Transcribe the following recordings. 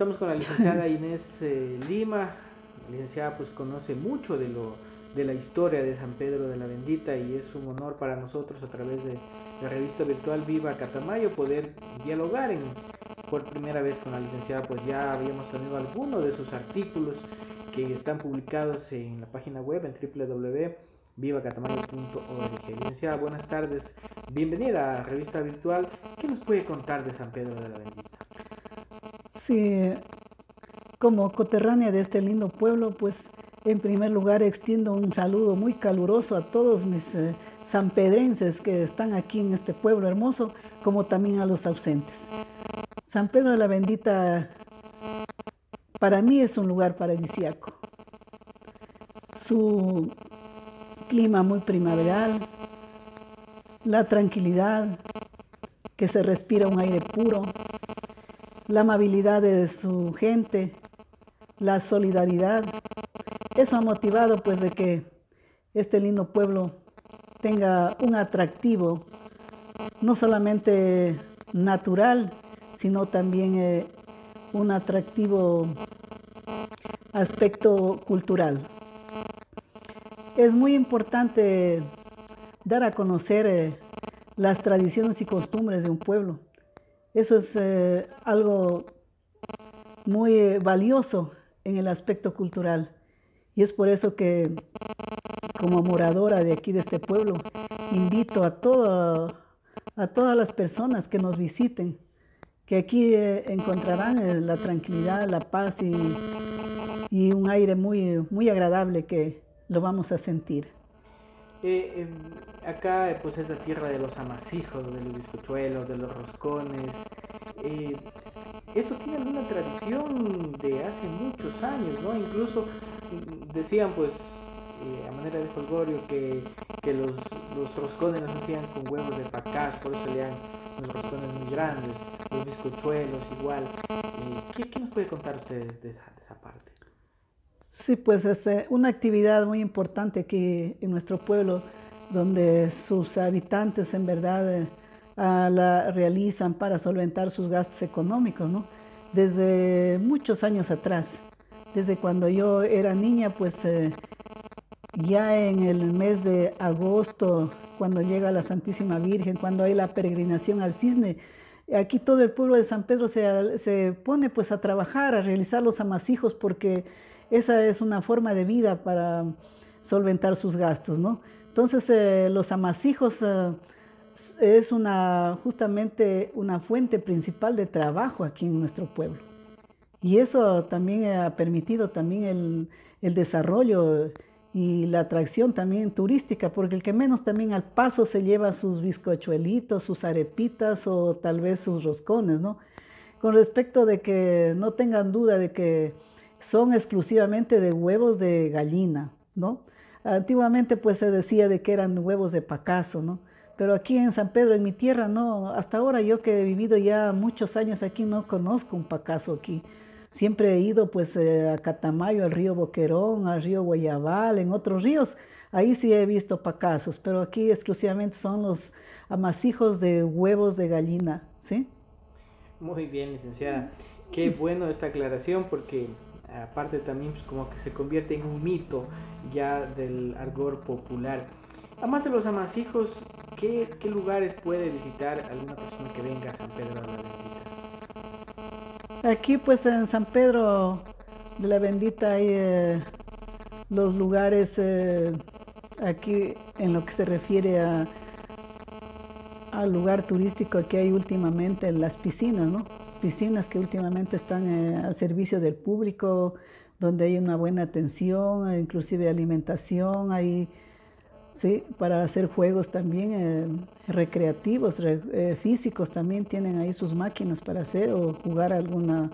Estamos con la licenciada Inés eh, Lima. La licenciada pues conoce mucho de lo de la historia de San Pedro de la Bendita y es un honor para nosotros a través de la revista virtual Viva Catamayo poder dialogar por primera vez con la licenciada, pues ya habíamos tenido algunos de sus artículos que están publicados en la página web en www.vivacatamayo.org. Licenciada, buenas tardes, bienvenida a revista virtual. ¿Qué nos puede contar de San Pedro de la Bendita? Sí, como coterránea de este lindo pueblo, pues en primer lugar extiendo un saludo muy caluroso a todos mis eh, sanpedrenses que están aquí en este pueblo hermoso, como también a los ausentes. San Pedro de la Bendita para mí es un lugar paradisíaco. Su clima muy primaveral, la tranquilidad, que se respira un aire puro, la amabilidad de su gente, la solidaridad. Eso ha motivado pues de que este lindo pueblo tenga un atractivo no solamente natural, sino también eh, un atractivo aspecto cultural. Es muy importante dar a conocer eh, las tradiciones y costumbres de un pueblo. Eso es eh, algo muy valioso en el aspecto cultural. Y es por eso que como moradora de aquí, de este pueblo, invito a, a todas las personas que nos visiten que aquí eh, encontrarán eh, la tranquilidad, la paz y, un aire muy, muy agradable que lo vamos a sentir. Eh, em, acá pues es la tierra de los amasijos, de los bizcochuelos, de los roscones. eso tiene alguna tradición de hace muchos años, ¿no? Incluso mm, decían pues a manera de folgorio que, los, los, roscones los hacían con huevos de pacás, por eso le dan los roscones muy grandes los bizcochuelos igual. Eh, ¿qué, nos puede contar ustedes de esa, parte? Sí, pues es este, una actividad muy importante aquí en nuestro pueblo, donde sus habitantes en verdad eh, la realizan para solventar sus gastos económicos, ¿no? Desde muchos años atrás, desde cuando yo era niña, pues eh, ya en el mes de agosto, cuando llega la Santísima Virgen, cuando hay la peregrinación al cisne, aquí todo el pueblo de San Pedro se, pone pues a trabajar, a realizar los amasijos, porque esa es una forma de vida para solventar sus gastos, ¿no? Entonces eh, los amasijos eh, es una, justamente una fuente principal de trabajo aquí en nuestro pueblo. Y eso también ha permitido también el, el desarrollo y la atracción también turística, porque el que menos también al paso se lleva sus bizcochuelitos, sus arepitas o tal vez sus roscones, ¿no? Con respecto de que no tengan duda de que son exclusivamente de huevos de gallina, ¿no? Antiguamente pues se decía de que eran huevos de pacaso, ¿no? Pero aquí en San Pedro, en mi tierra, no, hasta ahora yo que he vivido ya muchos años aquí no conozco un pacaso aquí. Siempre he ido pues eh, a Catamayo, al río Boquerón, al río Guayabal, en otros ríos. Ahí sí he visto pacazos, pero aquí exclusivamente son los amasijos de huevos de gallina, ¿sí? Muy bien, licenciada. Qué bueno esta aclaración porque aparte también pues, como que se convierte en un mito ya del argor popular. Además de los amasijos, ¿qué, lugares puede visitar alguna persona que venga a San Pedro de la Bendita? Aquí pues en San Pedro de la Bendita hay eh, los lugares eh, aquí en lo que se refiere a al lugar turístico que hay últimamente, las piscinas, ¿no? Piscinas que últimamente están eh, al servicio del público, donde hay una buena atención, inclusive alimentación, hay Sí, para hacer juegos también eh, recreativos, eh, físicos también tienen ahí sus máquinas para hacer o jugar alguna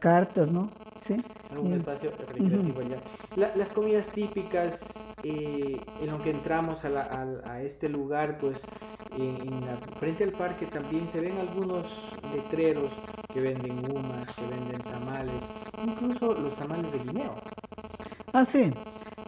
cartas, ¿no? Sí. Un espacio recreativo ya. las comidas típicas, eh, en lo que entramos a, este lugar, pues en, frente al parque también se ven algunos letreros que venden humas, que venden tamales, incluso los tamales de guineo. Ah, sí.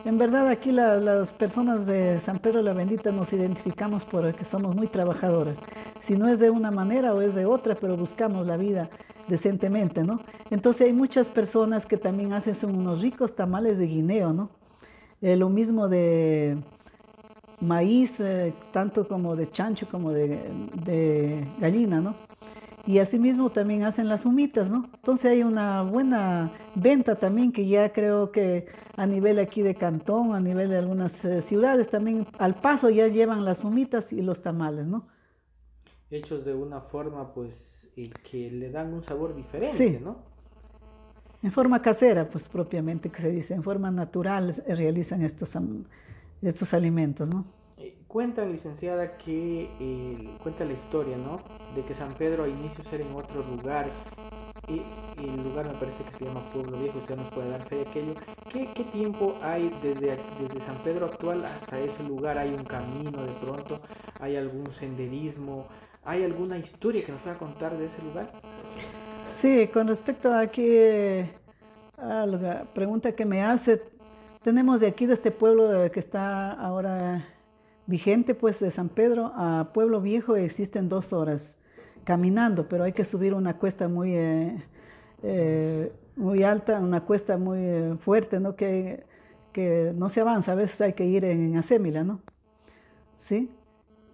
En verdad aquí las personas de San Pedro la Bendita nos identificamos porque somos muy trabajadoras. Si no es de una manera o es de otra, pero buscamos la vida. Decentemente, ¿no? Entonces hay muchas personas que también hacen son unos ricos tamales de guineo, ¿no? Eh, lo mismo de maíz, eh, tanto como de chancho como de, de, gallina, ¿no? Y asimismo también hacen las humitas, ¿no? Entonces hay una buena venta también que ya creo que a nivel aquí de Cantón, a nivel de algunas eh, ciudades también al paso ya llevan las humitas y los tamales, ¿no? Hechos de una forma pues que le dan un sabor diferente, ¿no? En forma casera, pues propiamente que se dice, en forma natural realizan estos, estos alimentos, ¿no? Eh, cuenta, licenciada, que cuenta la historia, ¿no? De que San Pedro a inicios era en otro lugar. Y, el lugar me parece que se llama Pueblo Viejo, usted nos puede dar fe de aquello. ¿Qué, qué tiempo hay desde, desde San Pedro actual hasta ese lugar? ¿Hay un camino de pronto? ¿Hay algún senderismo? ¿Hay alguna historia que nos pueda contar de ese lugar? Sí, con respecto a, que, a la pregunta que me hace, tenemos de aquí, de este pueblo que está ahora vigente, pues de San Pedro a Pueblo Viejo existen dos horas caminando, pero hay que subir una cuesta muy, eh, eh, muy alta, una cuesta muy eh, fuerte, ¿no? Que, que no se avanza, a veces hay que ir en, en Acémila, ¿no? ¿Sí?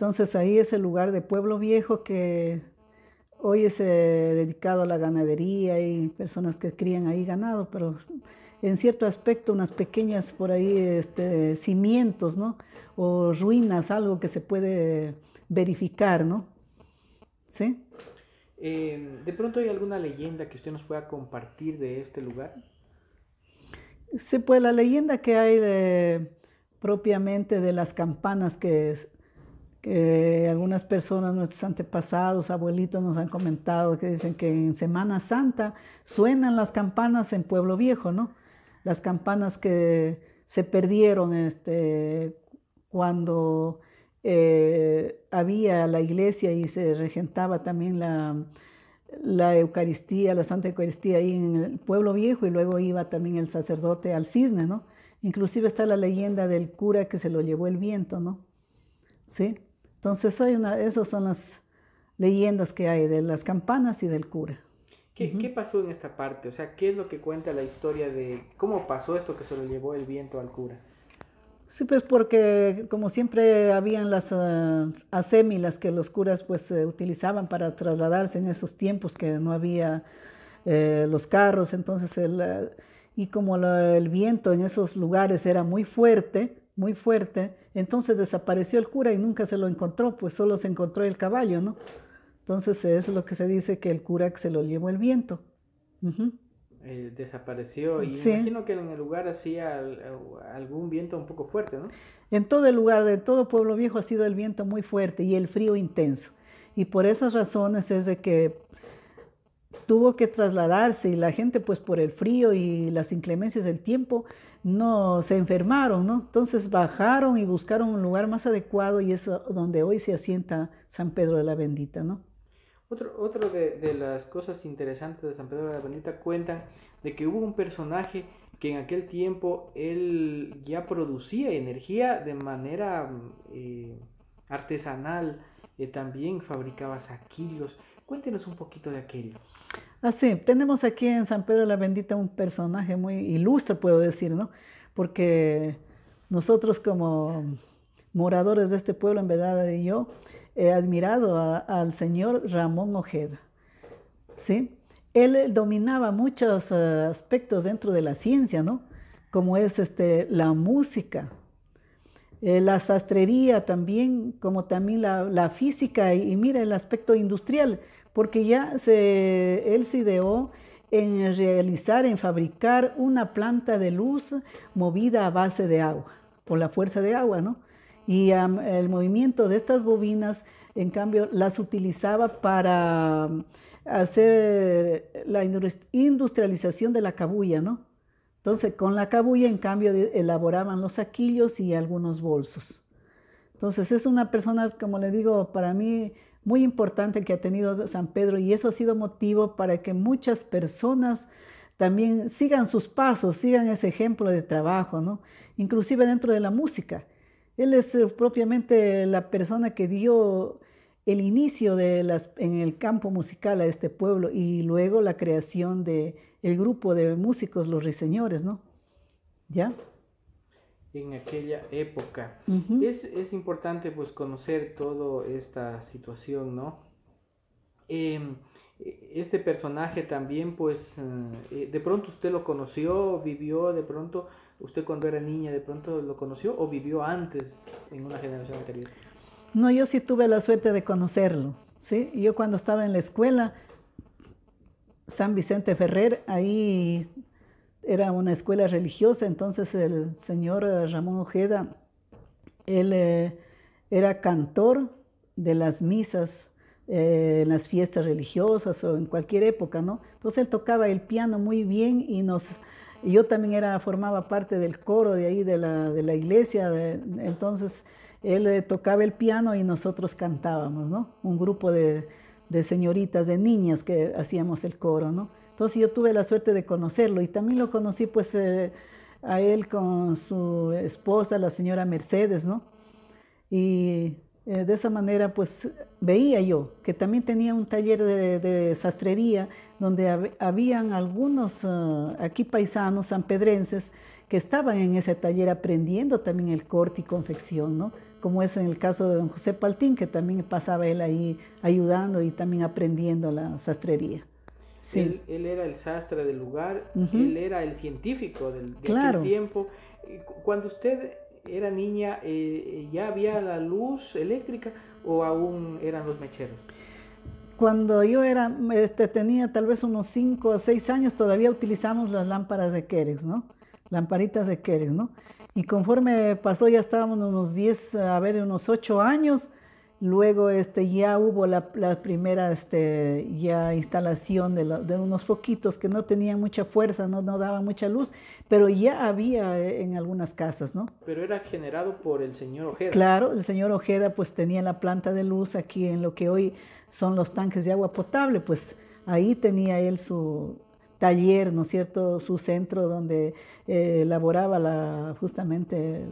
Entonces ahí es el lugar de Pueblo Viejo que Hoy es eh, dedicado a la ganadería y personas que crían ahí ganado, pero en cierto aspecto unas pequeñas por ahí este, cimientos, ¿no? O ruinas, algo que se puede verificar, ¿no? ¿Sí? Eh, ¿De pronto hay alguna leyenda que usted nos pueda compartir de este lugar? Sí, pues la leyenda que hay de, propiamente de las campanas que algunas personas, nuestros antepasados, abuelitos nos han comentado que dicen que en Semana Santa suenan las campanas en Pueblo Viejo, ¿no? Las campanas que se perdieron este, cuando eh, había la iglesia y se regentaba también la, la Eucaristía, la Santa Eucaristía ahí en el Pueblo Viejo y luego iba también el sacerdote al cisne, ¿no? Inclusive está la leyenda del cura que se lo llevó el viento, ¿no? ¿Sí? Entonces, hay una, esas son las leyendas que hay de las campanas y del cura. ¿Qué, ¿Qué, pasó en esta parte? O sea, ¿qué es lo que cuenta la historia de cómo pasó esto que se lo llevó el viento al cura? Sí, pues porque como siempre habían las uh, asémilas que los curas pues uh, utilizaban para trasladarse en esos tiempos que no había eh, los carros, entonces el, uh, y como el viento en esos lugares era muy fuerte, muy fuerte, entonces desapareció el cura y nunca se lo encontró, pues solo se encontró el caballo, ¿no? Entonces es lo que se dice que el cura se lo llevó el viento. Eh, desapareció y imagino que en el lugar hacía algún viento un poco fuerte, ¿no? En todo el lugar de todo Pueblo Viejo ha sido el viento muy fuerte y el frío intenso. Y por esas razones es de que tuvo que trasladarse y la gente pues por el frío y las inclemencias del tiempo no se enfermaron, ¿no? Entonces bajaron y buscaron un lugar más adecuado y es donde hoy se asienta San Pedro de la Bendita, ¿no? Otro, otro de, de, las cosas interesantes de San Pedro de la Bendita cuentan de que hubo un personaje que en aquel tiempo él ya producía energía de manera eh, artesanal, eh, también fabricaba saquillos. Cuéntenos un poquito de aquello. Así, ah, tenemos aquí en San Pedro la Bendita un personaje muy ilustre, puedo decir, ¿no? Porque nosotros como moradores de este pueblo, en verdad, y yo, he admirado al señor Ramón Ojeda, ¿sí? Él dominaba muchos eh, aspectos dentro de la ciencia, ¿no? Como es este, la música, eh, la sastrería también, como también la, física y, y, mira el aspecto industrial porque ya se, él se ideó en realizar, en fabricar una planta de luz movida a base de agua, por la fuerza de agua, ¿no? Y el movimiento de estas bobinas, en cambio, las utilizaba para hacer la industrialización de la cabulla, ¿no? Entonces, con la cabulla, en cambio, elaboraban los saquillos y algunos bolsos. Entonces, es una persona, como le digo, para mí muy importante que ha tenido San Pedro y eso ha sido motivo para que muchas personas también sigan sus pasos, sigan ese ejemplo de trabajo, ¿no? Inclusive dentro de la música. Él es eh, propiamente la persona que dio el inicio en el campo musical a este pueblo y luego la creación de el grupo de músicos Los Riseñores, ¿no? ¿Ya? En aquella época. es, es, importante pues conocer toda esta situación, ¿no? Em, este personaje también pues eh, de pronto usted lo conoció, vivió de pronto, usted cuando era niña de pronto lo conoció o vivió antes en una generación anterior. No, yo sí tuve la suerte de conocerlo, ¿sí? Yo cuando estaba en la escuela, San Vicente Ferrer, ahí era una escuela religiosa, entonces el señor eh, Ramón Ojeda, él eh, era cantor de las misas eh, en las fiestas religiosas o en cualquier época, ¿no? Entonces él tocaba el piano muy bien y nos... Yo también era, formaba parte del coro de ahí de la, de la iglesia, entonces él tocaba el piano y nosotros cantábamos, ¿no? Un grupo de, señoritas, de niñas que hacíamos el coro, ¿no? Entonces yo tuve la suerte de conocerlo y también lo conocí pues eh, a él con su esposa, la señora Mercedes, ¿no? Y eh, de esa manera pues veía yo que también tenía un taller de, sastrería donde habían algunos aquí paisanos sanpedrenses que estaban en ese taller aprendiendo también el corte y confección, ¿no? Como es en el caso de don José Paltín, que también pasaba él ahí ayudando y también aprendiendo la sastrería. Sí. Él, era el sastre del lugar, él era el científico del, de tiempo. Cuando usted era niña, eh, ¿ya había la luz eléctrica o aún eran los mecheros? Cuando yo era, este, tenía tal vez unos 5 o 6 años, todavía utilizamos las lámparas de Kerex, ¿no? Lamparitas de Kerex, ¿no? Y conforme pasó, ya estábamos unos 10, a ver, unos 8 años, luego este, ya hubo la, primera este, ya instalación de, de, unos foquitos que no tenían mucha fuerza, no, no daban mucha luz, pero ya había eh, en algunas casas, ¿no? Pero era generado por el señor Ojeda. Claro, el señor Ojeda pues tenía la planta de luz aquí en lo que hoy son los tanques de agua potable, pues ahí tenía él su, taller, ¿no es cierto?, su centro donde eh, elaboraba la, justamente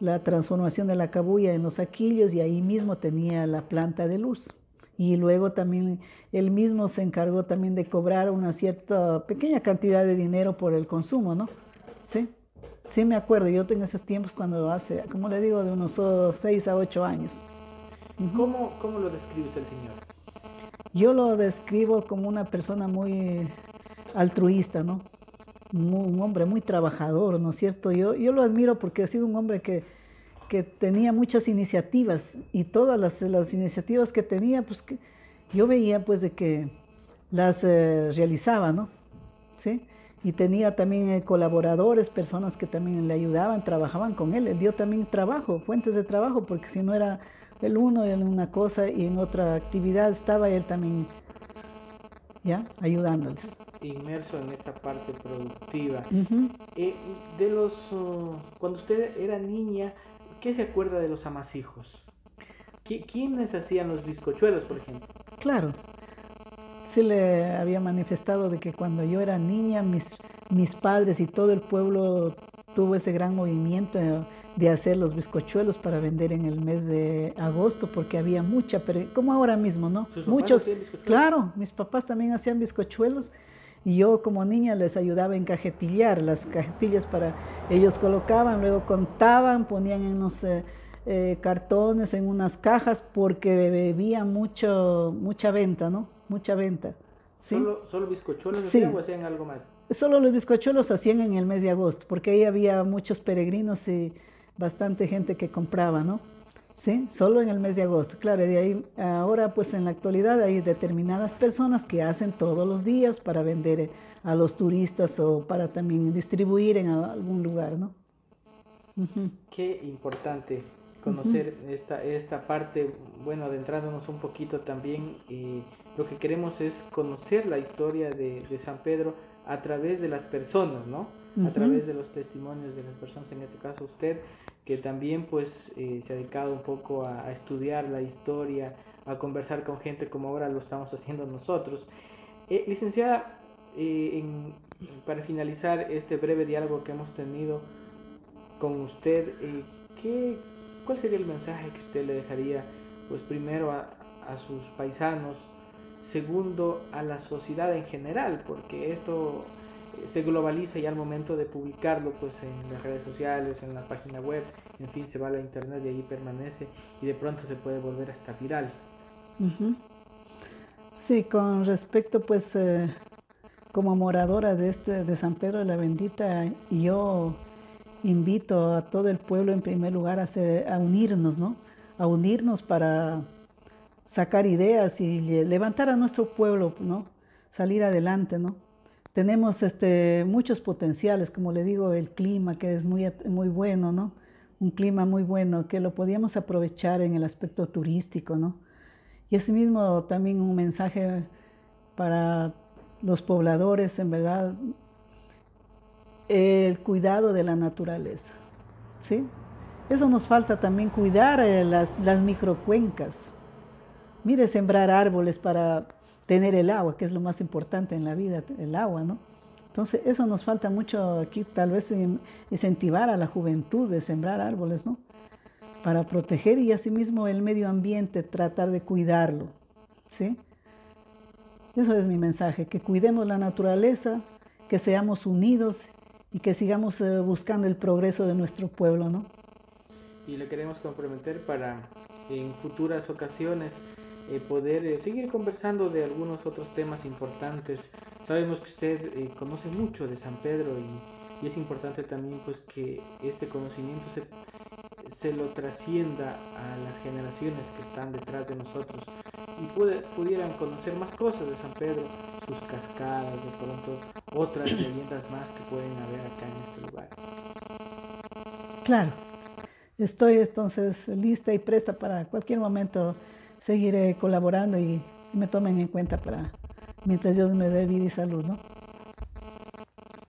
la transformación de la cabulla en los saquillos y ahí mismo tenía la planta de luz. Y luego también él mismo se encargó también de cobrar una cierta pequeña cantidad de dinero por el consumo, ¿no? Sí, sí me acuerdo, yo tengo esos tiempos cuando hace, como le digo, de unos 6 a 8 años. ¿Cómo, ¿Cómo lo describe usted, señor? Yo lo describo como una persona muy altruista, ¿no? Un hombre muy trabajador, ¿no es cierto? Yo, yo lo admiro porque ha sido un hombre que, que tenía muchas iniciativas y todas las, las iniciativas que tenía, pues que yo veía pues de que las eh, realizaba, ¿no? ¿Sí? Y tenía también eh, colaboradores, personas que también le ayudaban, trabajaban con él. Él dio también trabajo, fuentes de trabajo, porque si no era el uno en una cosa y en otra actividad estaba él también, ¿ya? Ayudándoles inmerso en esta parte productiva. Eh, de los, uh, cuando usted era niña, ¿qué se acuerda de los amasijos? ¿Quiénes hacían los bizcochuelos, por ejemplo? Claro, se le había manifestado de que cuando yo era niña, mis, mis padres y todo el pueblo tuvo ese gran movimiento de hacer los bizcochuelos para vender en el mes de agosto, porque había mucha, como ahora mismo, ¿no? Muchos, claro, mis papás también hacían bizcochuelos y yo como niña les ayudaba a encajetillar las cajetillas para ellos colocaban, luego contaban, ponían en unos eh, eh, cartones, en unas cajas, porque bebía mucho, mucha venta, ¿no? Mucha venta. ¿sí? ¿Solo, solo bizcochuelos hacían o hacían algo más? Solo los bizcochuelos hacían en el mes de agosto, porque ahí había muchos peregrinos y bastante gente que compraba, ¿no? Sí, solo en el mes de agosto. Claro, de ahí ahora pues en la actualidad hay determinadas personas que hacen todos los días para vender eh, a los turistas o para también distribuir en algún lugar, ¿no? Qué importante conocer esta, esta parte, bueno, adentrándonos un poquito también, y lo que queremos es conocer la historia de, de San Pedro a través de las personas, ¿no? A través de los testimonios de las personas, en este caso usted, que también pues eh, se ha dedicado un poco a, estudiar la historia, a conversar con gente como ahora lo estamos haciendo nosotros. Eh, licenciada, eh, para finalizar este breve diálogo que hemos tenido con usted, ¿qué, ¿cuál sería el mensaje que usted le dejaría pues primero a, a sus paisanos, segundo a la sociedad en general, porque esto se globaliza ya al momento de publicarlo pues en las redes sociales, en la página web, en fin, se va a la internet y ahí permanece y de pronto se puede volver hasta viral. Sí, con respecto pues eh, como moradora de este de San Pedro de la Bendita, yo invito a todo el pueblo en primer lugar a, a unirnos, ¿no? A unirnos para sacar ideas y levantar a nuestro pueblo, ¿no? Salir adelante, ¿no? Tenemos este, muchos potenciales, como le digo, el clima que es muy, muy bueno, ¿no? Un clima muy bueno que lo podíamos aprovechar en el aspecto turístico, ¿no? Y asimismo también un mensaje para los pobladores, en verdad, el cuidado de la naturaleza, ¿sí? Eso nos falta también, cuidar eh, las, las microcuencas, Mire, sembrar árboles para tener el agua, que es lo más importante en la vida, el agua, ¿no? Entonces, eso nos falta mucho aquí, tal vez incentivar a la juventud de sembrar árboles, ¿no? Para proteger y asimismo el medio ambiente, tratar de cuidarlo, ¿sí? Eso es mi mensaje, que cuidemos la naturaleza, que seamos unidos y que sigamos eh, buscando el progreso de nuestro pueblo, ¿no? Y le queremos comprometer para en futuras ocasiones eh, poder eh, seguir conversando de algunos otros temas importantes. Sabemos que usted eh, conoce mucho de San Pedro y, es importante también pues que este conocimiento se, se, lo trascienda a las generaciones que están detrás de nosotros y pudieran conocer más cosas de San Pedro, sus cascadas, de pronto otras leyendas más que pueden haber acá en este lugar. Claro, estoy entonces lista y presta para cualquier momento seguiré colaborando y me tomen en cuenta para mientras Dios me dé vida y salud, ¿no?